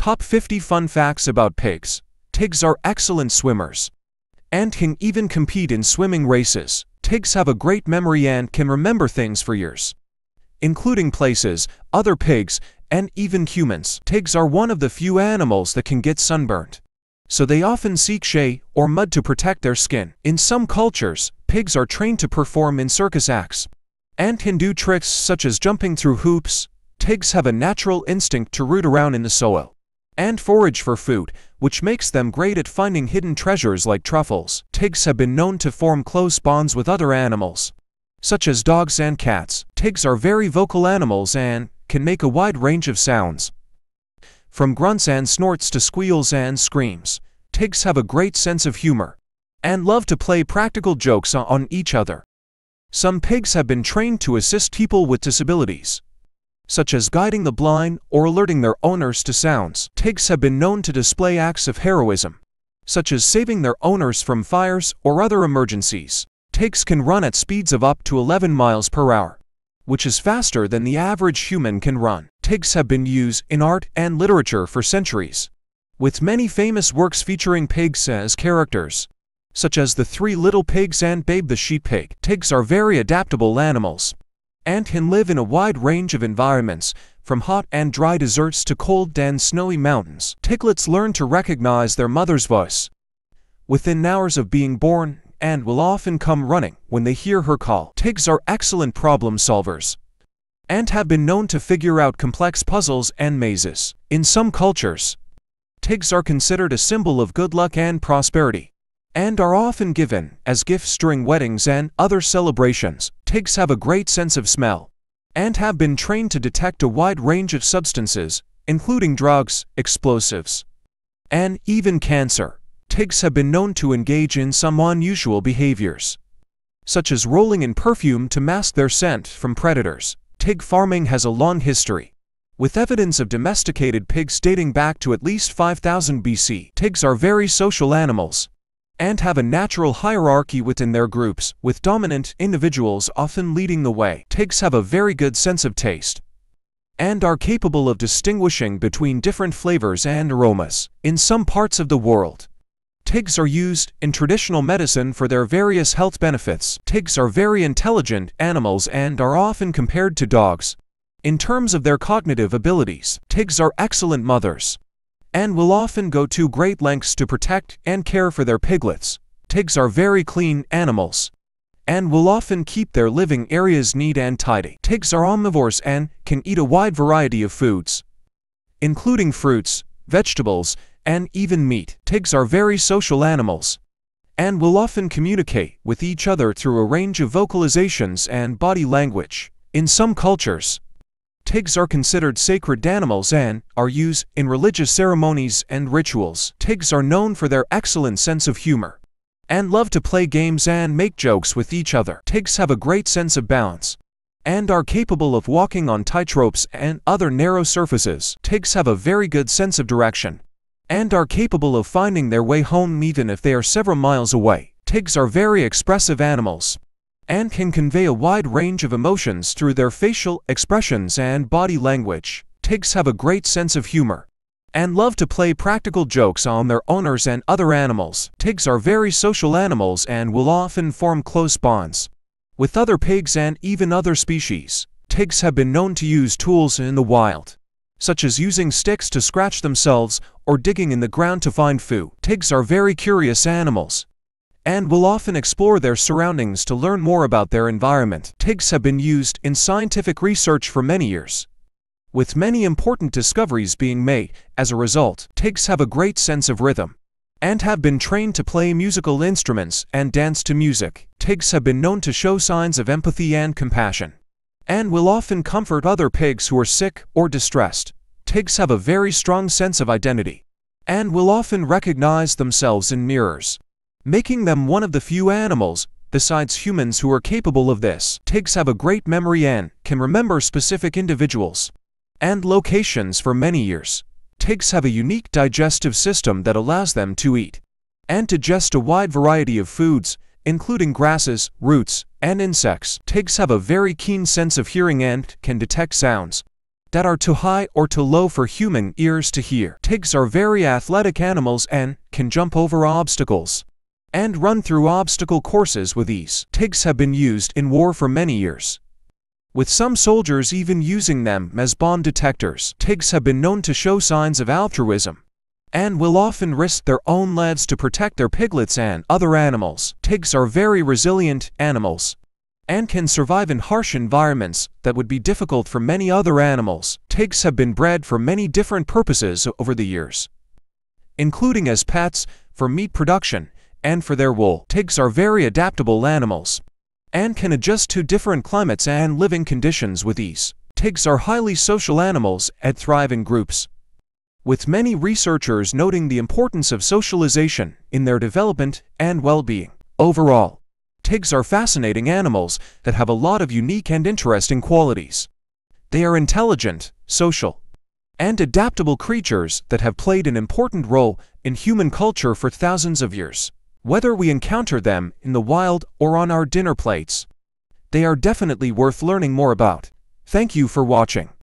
Top 50 Fun Facts About Pigs Pigs are excellent swimmers and can even compete in swimming races. Pigs have a great memory and can remember things for years, including places, other pigs, and even humans. Pigs are one of the few animals that can get sunburned, so they often seek shade or mud to protect their skin. In some cultures, pigs are trained to perform in circus acts and can do tricks such as jumping through hoops. Pigs have a natural instinct to root around in the soil and forage for food, which makes them great at finding hidden treasures like truffles. Pigs have been known to form close bonds with other animals, such as dogs and cats. Pigs are very vocal animals and can make a wide range of sounds. From grunts and snorts to squeals and screams, pigs have a great sense of humor and love to play practical jokes on each other. Some pigs have been trained to assist people with disabilities, such as guiding the blind or alerting their owners to sounds. Pigs have been known to display acts of heroism, such as saving their owners from fires or other emergencies. Pigs can run at speeds of up to 11 miles per hour, which is faster than the average human can run. Pigs have been used in art and literature for centuries, with many famous works featuring pigs as characters, such as The Three Little Pigs and Babe the Sheep Pig. Pigs are very adaptable animals, and can live in a wide range of environments, from hot and dry deserts to cold and snowy mountains. Piglets learn to recognize their mother's voice within hours of being born and will often come running when they hear her call. Tigs are excellent problem solvers and have been known to figure out complex puzzles and mazes. In some cultures, pigs are considered a symbol of good luck and prosperity and are often given as gifts during weddings and other celebrations. Pigs have a great sense of smell and have been trained to detect a wide range of substances, including drugs, explosives, and even cancer. Pigs have been known to engage in some unusual behaviors, such as rolling in perfume to mask their scent from predators. Pig farming has a long history, with evidence of domesticated pigs dating back to at least 5000 BC. Pigs are very social animals, and have a natural hierarchy within their groups, with dominant individuals often leading the way. Pigs have a very good sense of taste and are capable of distinguishing between different flavors and aromas. In some parts of the world, pigs are used in traditional medicine for their various health benefits. Pigs are very intelligent animals and are often compared to dogs. In terms of their cognitive abilities, pigs are excellent mothers and will often go to great lengths to protect and care for their piglets. Pigs are very clean animals and will often keep their living areas neat and tidy. Pigs are omnivores and can eat a wide variety of foods, including fruits, vegetables, and even meat. Pigs are very social animals and will often communicate with each other through a range of vocalizations and body language. In some cultures, Pigs are considered sacred animals and are used in religious ceremonies and rituals. Pigs are known for their excellent sense of humor and love to play games and make jokes with each other. Pigs have a great sense of balance and are capable of walking on tight ropes and other narrow surfaces. Pigs have a very good sense of direction and are capable of finding their way home even if they are several miles away. Pigs are very expressive animals and can convey a wide range of emotions through their facial expressions and body language. Pigs have a great sense of humor and love to play practical jokes on their owners and other animals. Pigs are very social animals and will often form close bonds with other pigs and even other species. Pigs have been known to use tools in the wild, such as using sticks to scratch themselves or digging in the ground to find food. Pigs are very curious animals and will often explore their surroundings to learn more about their environment. Pigs have been used in scientific research for many years, with many important discoveries being made. As a result, pigs have a great sense of rhythm and have been trained to play musical instruments and dance to music. Pigs have been known to show signs of empathy and compassion and will often comfort other pigs who are sick or distressed. Pigs have a very strong sense of identity and will often recognize themselves in mirrors making them one of the few animals, besides humans who are capable of this. Pigs have a great memory and can remember specific individuals and locations for many years. Pigs have a unique digestive system that allows them to eat and digest a wide variety of foods, including grasses, roots, and insects. Pigs have a very keen sense of hearing and can detect sounds, that are too high or too low for human ears to hear. Tiggs are very athletic animals and can jump over obstacles and run through obstacle courses with ease. TIGs have been used in war for many years, with some soldiers even using them as bomb detectors. TIGs have been known to show signs of altruism and will often risk their own lives to protect their piglets and other animals. TIGs are very resilient animals and can survive in harsh environments that would be difficult for many other animals. Tigs have been bred for many different purposes over the years, including as pets, for meat production, and for their wool. Tiggs are very adaptable animals and can adjust to different climates and living conditions with ease. Tiggs are highly social animals and thrive in groups, with many researchers noting the importance of socialization in their development and well-being. Overall, Tiggs are fascinating animals that have a lot of unique and interesting qualities. They are intelligent, social, and adaptable creatures that have played an important role in human culture for thousands of years. Whether we encounter them in the wild or on our dinner plates, they are definitely worth learning more about. Thank you for watching.